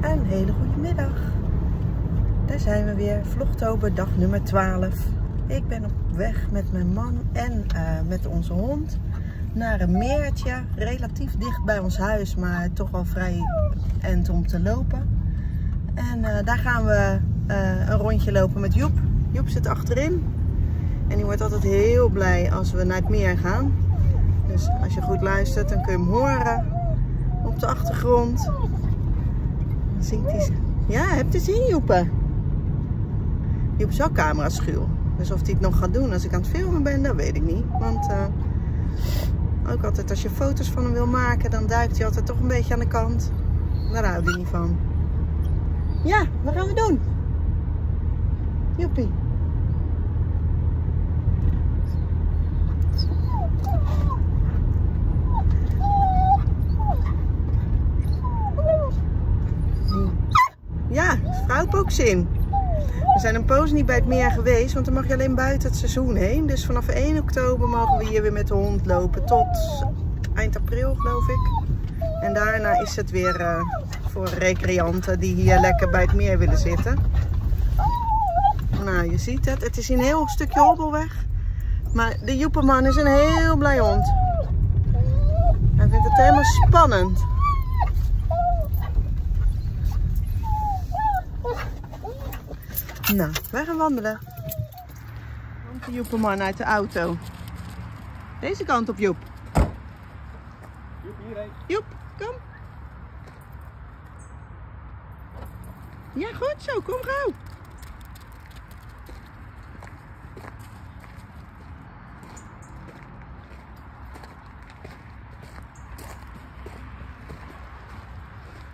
Een hele goede middag. Daar zijn we weer, vlogtober dag nummer 12. Ik ben op weg met mijn man en uh, met onze hond naar een meertje. Relatief dicht bij ons huis, maar toch wel vrij end om te lopen. En uh, daar gaan we uh, een rondje lopen met Joep. Joep zit achterin. En die wordt altijd heel blij als we naar het meer gaan. Dus als je goed luistert, dan kun je hem horen op de achtergrond. Zingt hij. Ja, heb je zien, Joepe? Joep is camera schuw. Dus of hij het nog gaat doen als ik aan het filmen ben, dat weet ik niet. Want uh, ook altijd als je foto's van hem wil maken, dan duikt hij altijd toch een beetje aan de kant. Daar houdt hij niet van. Ja, wat gaan we doen? Joepie. Ook zin. We zijn een poos niet bij het meer geweest, want dan mag je alleen buiten het seizoen heen. Dus vanaf 1 oktober mogen we hier weer met de hond lopen tot eind april geloof ik. En daarna is het weer uh, voor recreanten die hier lekker bij het meer willen zitten. Nou, je ziet het. Het is een heel stukje hobbelweg. Maar de Joeperman is een heel blij hond. Hij vindt het helemaal spannend. Nou, wij gaan wandelen. Komt de Joeperman uit de auto. Deze kant op, Joep. Joep, hierheen. Joep, kom. Ja, goed zo. Kom gauw.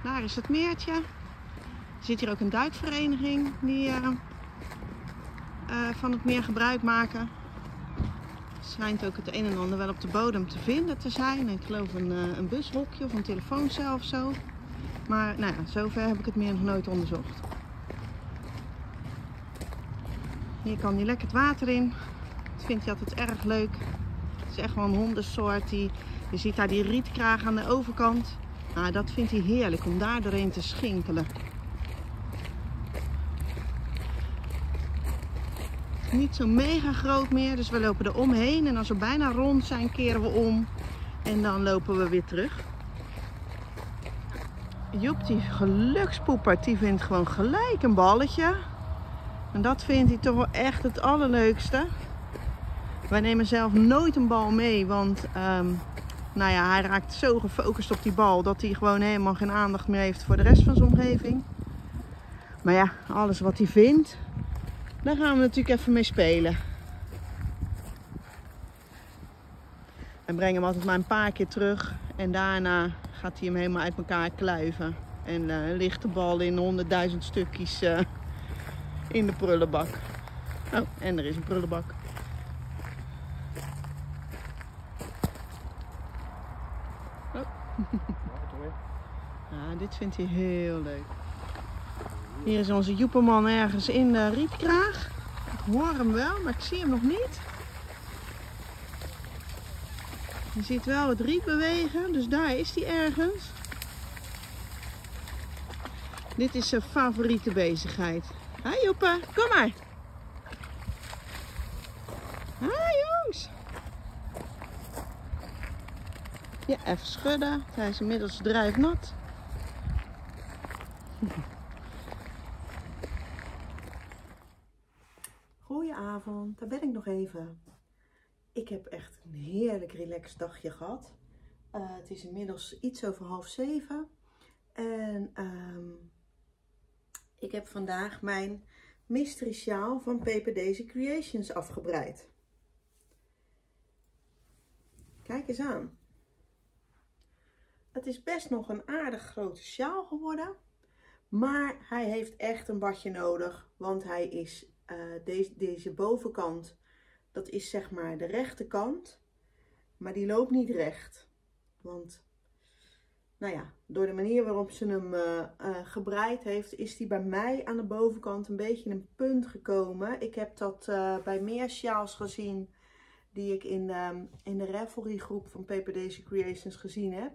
Daar is het meertje. Er zit hier ook een duikvereniging die uh, van het meer gebruik maken. Schijnt ook het een en ander wel op de bodem te vinden te zijn. Ik geloof een, uh, een bushokje of een telefooncel of zo. Maar nou ja, zover heb ik het meer nog nooit onderzocht. Hier kan hij lekker het water in. Dat vindt hij altijd erg leuk. Het is echt wel een hondensoort. Die, je ziet daar die rietkraag aan de overkant. Nou, dat vindt hij heerlijk om daar doorheen te schinkelen. Niet zo mega groot meer, dus we lopen er omheen. En als we bijna rond zijn, keren we om. En dan lopen we weer terug. Joep, die gelukspoepert, die vindt gewoon gelijk een balletje. En dat vindt hij toch wel echt het allerleukste. Wij nemen zelf nooit een bal mee, want um, nou ja, hij raakt zo gefocust op die bal dat hij gewoon helemaal geen aandacht meer heeft voor de rest van zijn omgeving. Maar ja, alles wat hij vindt, daar gaan we natuurlijk even mee spelen. En brengen hem altijd maar een paar keer terug. En daarna gaat hij hem helemaal uit elkaar kluiven. En uh, ligt de bal in honderdduizend stukjes uh, in de prullenbak. Oh, en er is een prullenbak. Ja, dit vindt hij heel leuk. Hier is onze joeperman ergens in de rietkraag. Ik hoor hem wel, maar ik zie hem nog niet. Je ziet wel het riet bewegen, dus daar is hij ergens. Dit is zijn favoriete bezigheid. Hi Joepa, kom maar. Hi jongens. Ja, even schudden. Hij is inmiddels drijfnat. Goedenavond, daar ben ik nog Ik heb echt een heerlijk relaxed dagje gehad. Uh, het is inmiddels iets over half zeven. En um, ik heb vandaag mijn mystery sjaal van Paper Daisy Creations afgebreid. Kijk eens aan. Het is best nog een aardig grote sjaal geworden. Maar hij heeft echt een badje nodig. Want hij is uh, deze, deze bovenkant, dat is zeg maar de rechterkant. Maar die loopt niet recht. Want, nou ja, door de manier waarop ze hem uh, gebreid heeft, is die bij mij aan de bovenkant een beetje een punt gekomen. Ik heb dat bij meer sjaals gezien die ik in, um, in de Ravelry groep van Daisy Creations gezien heb.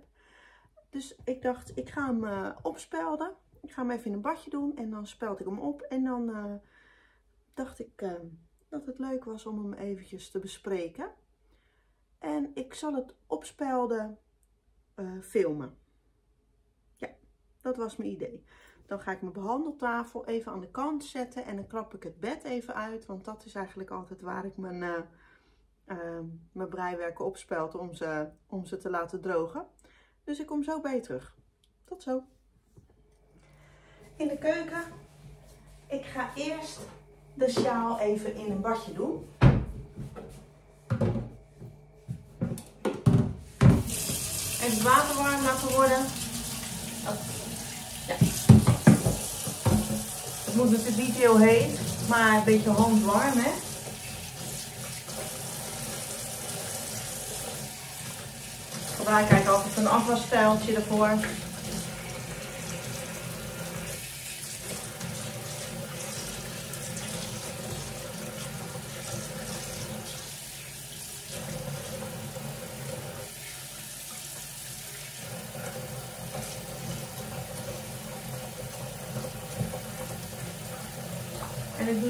Dus ik dacht, ik ga hem opspelden. Ik ga hem even in een badje doen en dan speld ik hem op. En dan dacht ik uh, dat het leuk was om hem eventjes te bespreken. En ik zal het opspelden uh, filmen. Ja, dat was mijn idee. Dan ga ik mijn behandeltafel even aan de kant zetten en dan klap ik het bed even uit. Want dat is eigenlijk altijd waar ik mijn, uh, uh, mijn breiwerken opspeld om ze, om ze te laten drogen. Dus ik kom zo bij je terug. Tot zo. In de keuken. Ik ga eerst de sjaal even in een badje doen. Even het water warm laten worden. Het moet natuurlijk niet heel heet, maar een beetje handwarm hè. Ik gebruik eigenlijk altijd een afwasstijltje ervoor.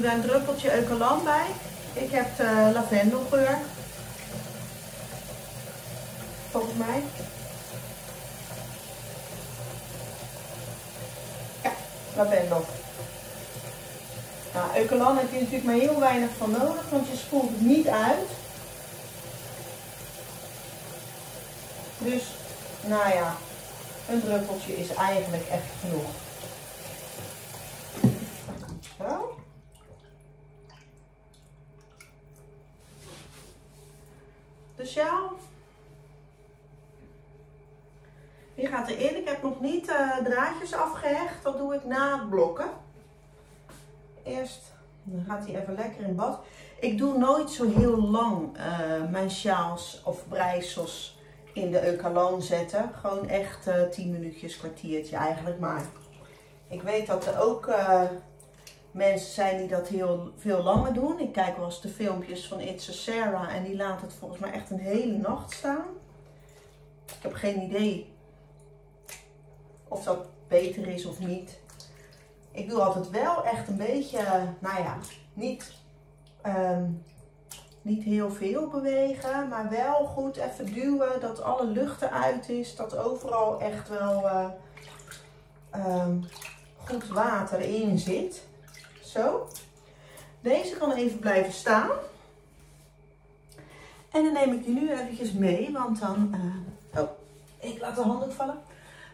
Doe daar een druppeltje eucalan bij. Ik heb de lavendelgeur. Volgens mij. Ja, lavendel. Nou, eucalan heb je natuurlijk maar heel weinig van nodig, want je spoelt het niet uit. Dus, nou ja, een druppeltje is eigenlijk echt genoeg. Zo. de sjaal. Die gaat erin. Ik heb nog niet uh, draadjes afgehecht. Dat doe ik na het blokken. Eerst dan gaat hij even lekker in bad. Ik doe nooit zo heel lang uh, mijn sjaals of breisels in de eucalan zetten. Gewoon echt uh, 10 minuutjes, kwartiertje eigenlijk maar. Ik weet dat er ook mensen zijn die dat heel veel langer doen. Ik kijk wel eens de filmpjes van It's a Sarah en die laat het volgens mij echt een hele nacht staan. Ik heb geen idee of dat beter is of niet. Ik doe altijd wel echt een beetje, nou ja, niet, um, niet heel veel bewegen, maar wel goed even duwen dat alle lucht eruit is. Dat overal echt wel uh, um, goed water in zit. Zo. Deze kan even blijven staan. En dan neem ik die nu eventjes mee, want dan... Uh, oh, ik laat de handdoek vallen.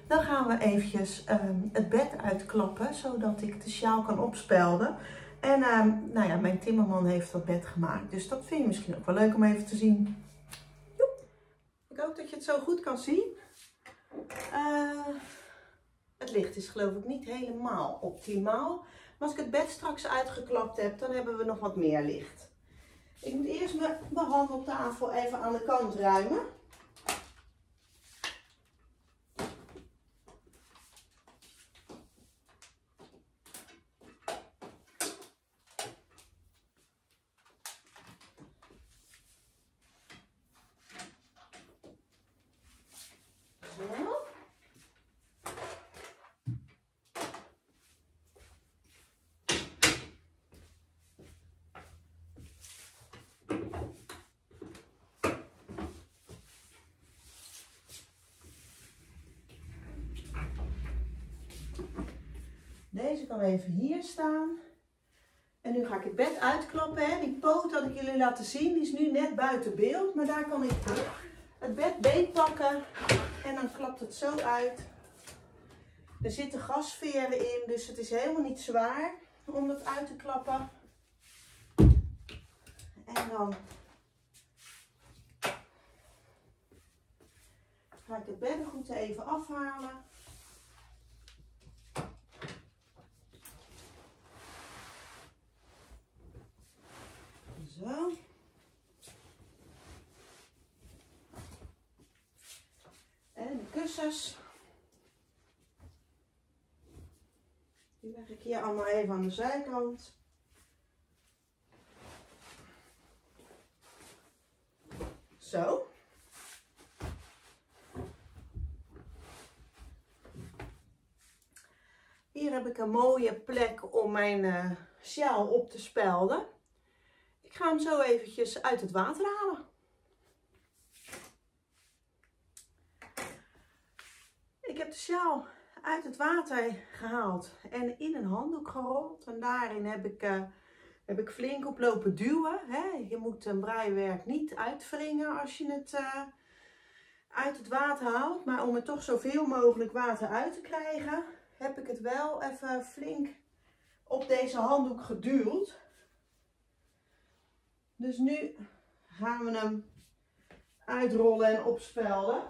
Dan gaan we eventjes um, het bed uitklappen, zodat ik de sjaal kan opspelden. En um, nou ja, mijn timmerman heeft dat bed gemaakt, dus dat vind je misschien ook wel leuk om even te zien. Joep. Ik hoop dat je het zo goed kan zien. Uh, het licht is geloof ik niet helemaal optimaal. Maar als ik het bed straks uitgeklapt heb, dan hebben we nog wat meer licht. Ik moet eerst mijn behandeltafel even aan de kant ruimen. Deze kan even hier staan. En nu ga ik het bed uitklappen. Hè. Die poot had ik jullie laten zien. Die is nu net buiten beeld. Maar daar kan ik het bed beetpakken. En dan klapt het zo uit. Er zitten gasveren in. Dus het is helemaal niet zwaar om het uit te klappen. En dan ga ik het beddengoed even afhalen. Zo. En de kussens. Die leg ik hier allemaal even aan de zijkant. Zo. Hier heb ik een mooie plek om mijn uh, sjaal op te spelden. Ik ga hem zo eventjes uit het water halen. Ik heb de sjaal uit het water gehaald en in een handdoek gerold. En daarin heb ik, uh, heb ik flink op lopen duwen. Hè. Je moet een breiwerk niet uitwringen als je het uh, uit het water haalt. Maar om er toch zoveel mogelijk water uit te krijgen, heb ik het wel even flink op deze handdoek geduwd. Dus nu gaan we hem uitrollen en opspelden.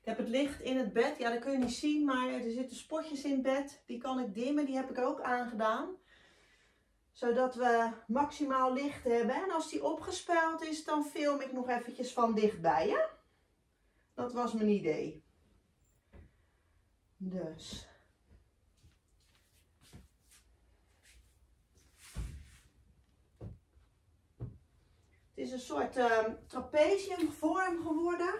Ik heb het licht in het bed. Ja, dat kun je niet zien, maar er zitten spotjes in het bed. Die kan ik dimmen. Die heb ik ook aangedaan. Zodat we maximaal licht hebben. En als die opgespeld is, dan film ik nog eventjes van dichtbij, ja? Dat was mijn idee. Dus. Het is een soort uh, trapeziumvorm geworden.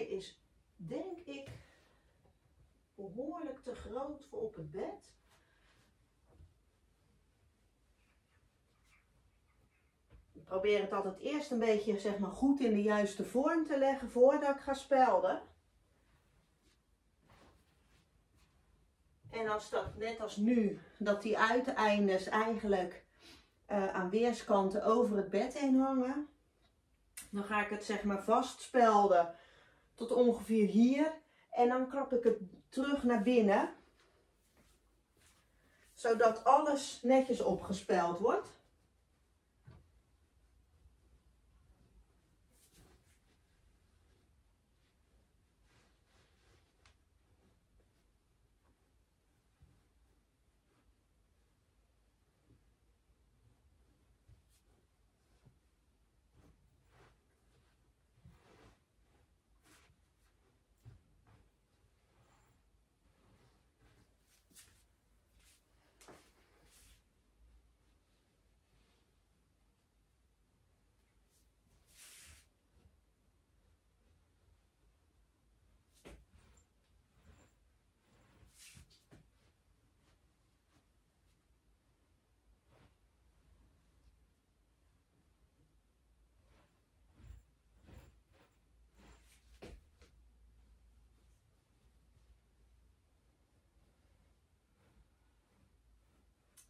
Is, denk ik, behoorlijk te groot voor op het bed. Ik probeer het altijd eerst een beetje zeg maar, goed in de juiste vorm te leggen voordat ik ga spelden. En als dat, net als nu, dat die uiteindes eigenlijk uh, aan weerskanten over het bed heen hangen. Dan ga ik het zeg maar vastspelden tot ongeveer hier. En dan krap ik het terug naar binnen. Zodat alles netjes opgespeld wordt.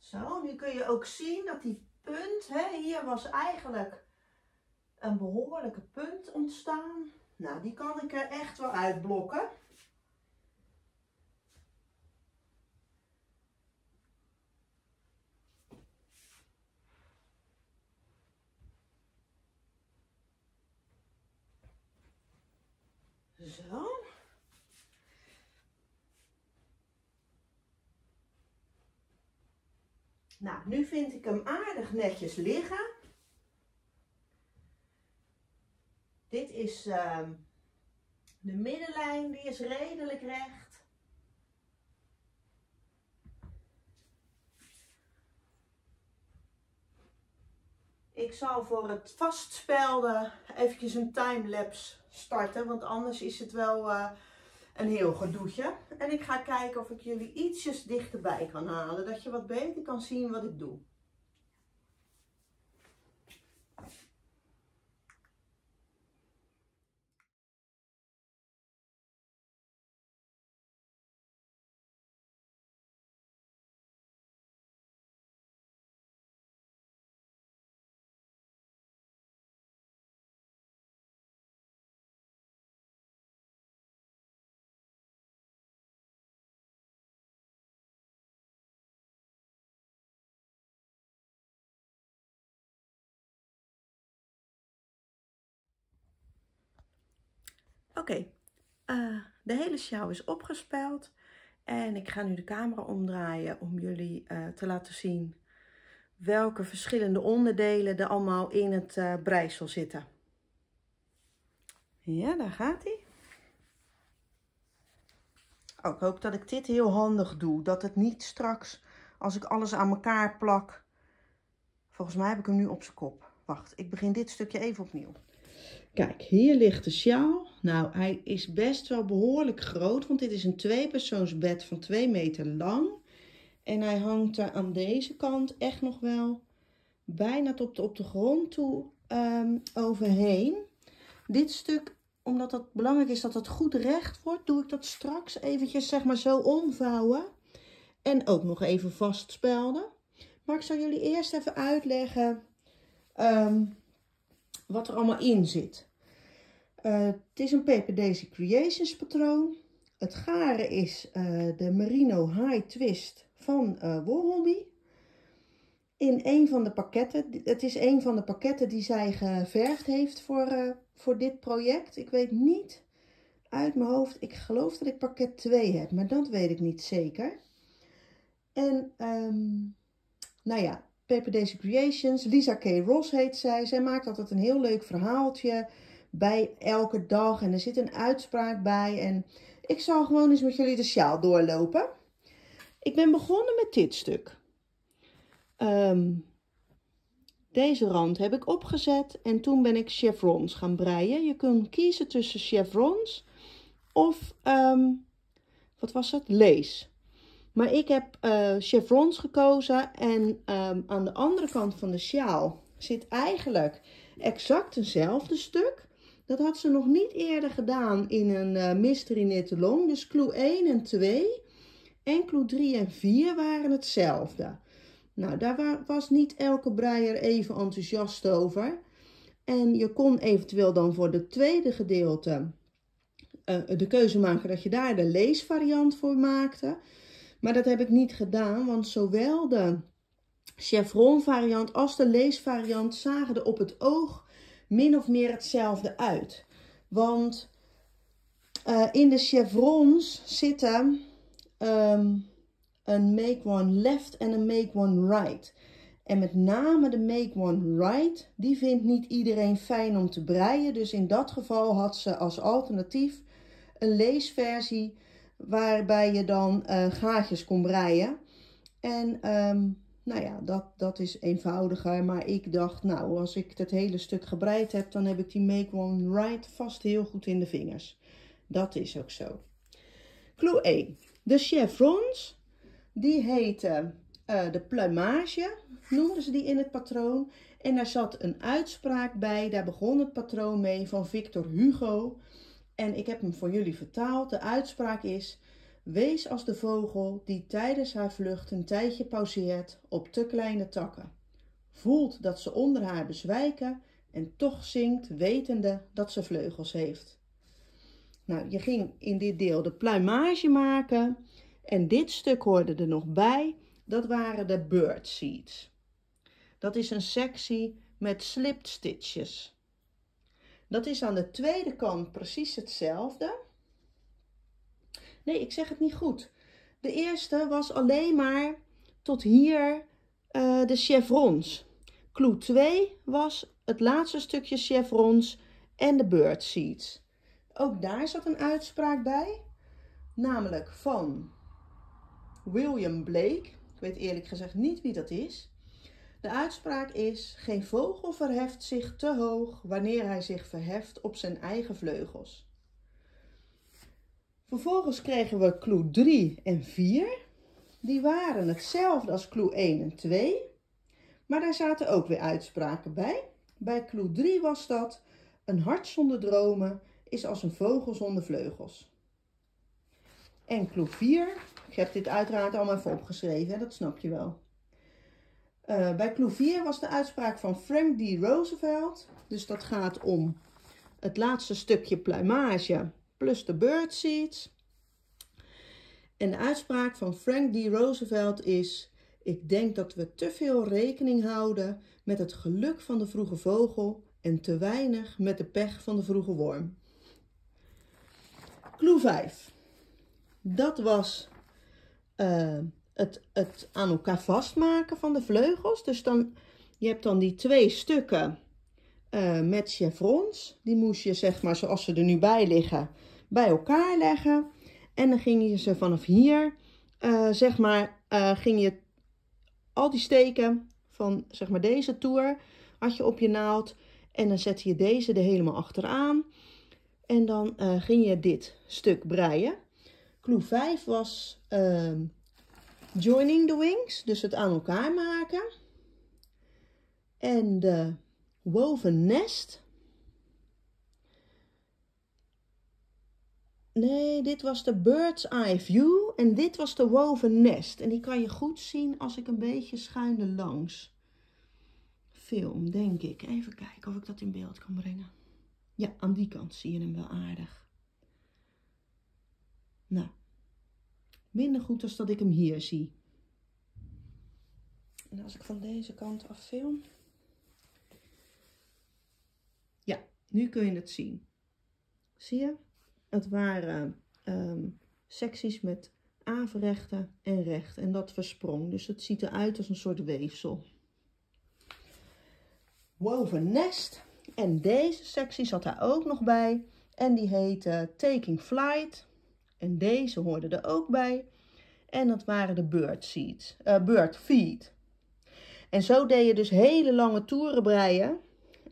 Zo, nu kun je ook zien dat die punt, hè, hier was eigenlijk een behoorlijke punt ontstaan. Nou, die kan ik er echt wel uitblokken. Zo. Nou, nu vind ik hem aardig netjes liggen. Dit is uh, de middenlijn, die is redelijk recht. Ik zal voor het vastspelden eventjes een timelapse starten, want anders is het wel uh, een heel gedoetje. En ik ga kijken of ik jullie ietsjes dichterbij kan halen, dat je wat beter kan zien wat ik doe. Oké, eh, de hele sjaal is opgespeld. En ik ga nu de camera omdraaien om jullie uh, te laten zien welke verschillende onderdelen er allemaal in het uh, breisel zitten. Ja, daar gaat hij. Oh, ik hoop dat ik dit heel handig doe. Dat het niet straks, als ik alles aan elkaar plak... Volgens mij heb ik hem nu op zijn kop. Wacht, ik begin dit stukje even opnieuw. Kijk, hier ligt de sjaal. Nou, hij is best wel behoorlijk groot, want dit is een tweepersoonsbed van 2 meter lang. En hij hangt er aan deze kant echt nog wel bijna tot op de grond toe um, overheen. Dit stuk, omdat het belangrijk is dat het goed recht wordt, doe ik dat straks eventjes zeg maar zo omvouwen. En ook nog even vastspelden. Maar ik zal jullie eerst even uitleggen um, wat er allemaal in zit. Uh, het is een Paper Daisy Creations patroon. Het garen is uh, de Merino High Twist van uh. In een van de pakketten, het is een van de pakketten die zij geverfd heeft voor, voor dit project. Ik weet niet uit mijn hoofd, ik geloof dat ik pakket 2 heb, maar dat weet ik niet zeker. En um, nou ja, Daisy Creations. Lisa K. Ross heet zij. Zij maakt altijd een heel leuk verhaaltje bij elke dag. En er zit een uitspraak bij. En ik zal gewoon eens met jullie de sjaal doorlopen. Ik ben begonnen met dit stuk. Um, deze rand heb ik opgezet en toen ben ik chevrons gaan breien. Je kunt kiezen tussen chevrons of, um, wat was het, lees. Maar ik heb uh, chevrons gekozen en um, aan de andere kant van de sjaal zit eigenlijk exact hetzelfde stuk. Dat had ze nog niet eerder gedaan in een uh, mystery knit long. Dus clue 1 en 2 en clue 3 en 4 waren hetzelfde. Nou, daar was niet elke breier even enthousiast over. En je kon eventueel dan voor het tweede gedeelte uh, de keuze maken dat je daar de leesvariant voor maakte. Maar dat heb ik niet gedaan, want zowel de chevron variant als de leesvariant zagen er op het oog min of meer hetzelfde uit. Want uh, in de chevrons zitten um, een make one left en een make one right. En met name de make one right, die vindt niet iedereen fijn om te breien. Dus in dat geval had ze als alternatief een leesversie waarbij je dan uh, gaatjes kon breien. En um, nou ja, dat, dat is eenvoudiger. Maar ik dacht, nou, als ik het hele stuk gebreid heb, dan heb ik die Make One Right vast heel goed in de vingers. Dat is ook zo. Clue 1. De chevrons, die heten uh, de plumage, noemden ze die in het patroon. En daar zat een uitspraak bij, daar begon het patroon mee, van Victor Hugo. En ik heb hem voor jullie vertaald. De uitspraak is: Wees als de vogel die tijdens haar vlucht een tijdje pauzeert op te kleine takken. Voelt dat ze onder haar bezwijken en toch zingt, wetende dat ze vleugels heeft. Nou, je ging in dit deel de pluimage maken. En dit stuk hoorde er nog bij. Dat waren de bird seeds. Dat is een sectie met slipped stitches. Dat is aan de tweede kant precies hetzelfde. Nee, ik zeg het niet goed. De eerste was alleen maar tot hier uh, de chevrons. Clue 2 was het laatste stukje chevrons en de bird seeds. Ook daar zat een uitspraak bij, namelijk van William Blake. Ik weet eerlijk gezegd niet wie dat is. De uitspraak is: geen vogel verheft zich te hoog wanneer hij zich verheft op zijn eigen vleugels. Vervolgens kregen we clue 3 en 4. Die waren hetzelfde als clue 1 en 2, maar daar zaten ook weer uitspraken bij. Bij clue 3 was dat: een hart zonder dromen is als een vogel zonder vleugels. En clue 4, ik heb dit uiteraard allemaal even opgeschreven, dat snap je wel. Uh, bij Clouvier was de uitspraak van Frank D. Roosevelt. Dus dat gaat om het laatste stukje pluimage plus de birdseeds. En de uitspraak van Frank D. Roosevelt is: Ik denk dat we te veel rekening houden met het geluk van de vroege vogel en te weinig met de pech van de vroege worm. Clue 5. Dat was uh, het, het aan elkaar vastmaken van de vleugels. Dus dan, je hebt dan die twee stukken uh, met chevrons. Die moest je, zeg maar, zoals ze er nu bij liggen, bij elkaar leggen. En dan ging je ze vanaf hier, uh, zeg maar, ging je al die steken van, zeg maar, deze toer, had je op je naald. En dan zette je deze er helemaal achteraan. En dan ging je dit stuk breien. Clue 5 was uh, joining the wings, dus het aan elkaar maken. En de woven nest. Nee, dit was de bird's eye view en dit was de woven nest. En die kan je goed zien als ik een beetje schuin langs film, denk ik. Even kijken of ik dat in beeld kan brengen. Ja, aan die kant zie je hem wel aardig. Nou, minder goed als dat ik hem hier zie. En als ik van deze kant af film. Ja, nu kun je het zien. Zie je? Het waren um, secties met averechten en recht. En dat versprong. Dus het ziet eruit als een soort weefsel. Woven nest. En deze sectie zat daar ook nog bij. En die heette Taking Flight. En deze hoorde er ook bij. En dat waren de bird, seeds, uh, bird feed. En zo deed je dus hele lange toeren breien.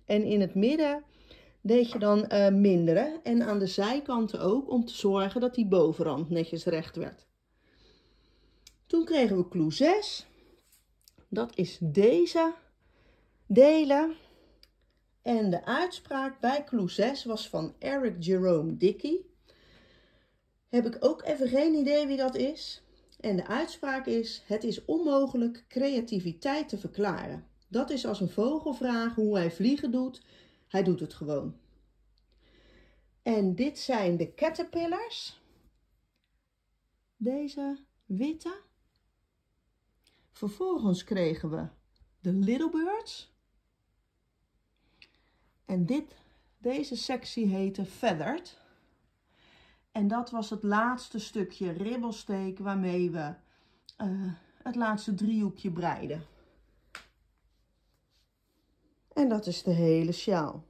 En in het midden deed je dan uh, mindere. En aan de zijkanten ook om te zorgen dat die bovenrand netjes recht werd. Toen kregen we clue 6. Dat is deze delen. En de uitspraak bij clue 6 was van Eric Jerome Dickey. Heb ik ook even geen idee wie dat is. En de uitspraak is: Het is onmogelijk creativiteit te verklaren. Dat is als een vogel vragen hoe hij vliegen doet. Hij doet het gewoon. En dit zijn de caterpillars. Deze witte. Vervolgens kregen we de little birds. En dit, deze sectie heette Feathered. En dat was het laatste stukje ribbelsteek waarmee we uh, het laatste driehoekje breiden. En dat is de hele sjaal.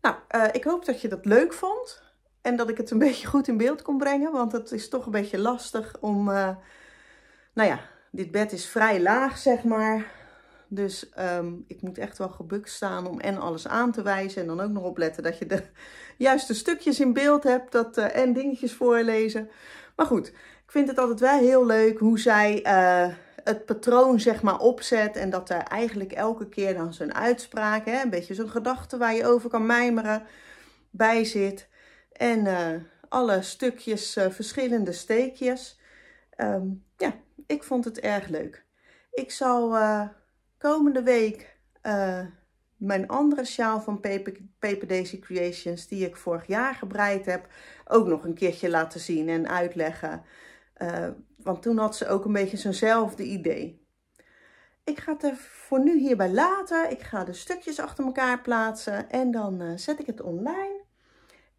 Nou, uh, ik hoop dat je dat leuk vond. En dat ik het een beetje goed in beeld kon brengen. Want het is toch een beetje lastig om... Uh, nou ja, dit bed is vrij laag, zeg maar. Dus um, ik moet echt wel gebukt staan om en alles aan te wijzen. En dan ook nog opletten dat je de juiste stukjes in beeld hebt. Dat, uh, en dingetjes voorlezen. Maar goed, ik vind het altijd wel heel leuk hoe zij uh, het patroon zeg maar opzet. En dat er eigenlijk elke keer dan zo'n uitspraak, hè, een beetje zo'n gedachte waar je over kan mijmeren, bij zit. En uh, alle stukjes, verschillende steekjes. Um, ja, ik vond het erg leuk. Ik zal komende week uh, mijn andere sjaal van Paper, Daisy Creations, die ik vorig jaar gebreid heb, ook nog een keertje laten zien en uitleggen. Uh, want toen had ze ook een beetje zo'nzelfde idee. Ik ga het er voor nu hierbij laten. Ik ga de stukjes achter elkaar plaatsen en dan uh, zet ik het online.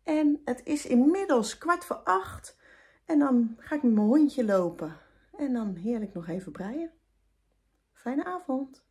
En het is inmiddels kwart voor acht. En dan ga ik met mijn hondje lopen. En dan heerlijk nog even breien. Fijne avond.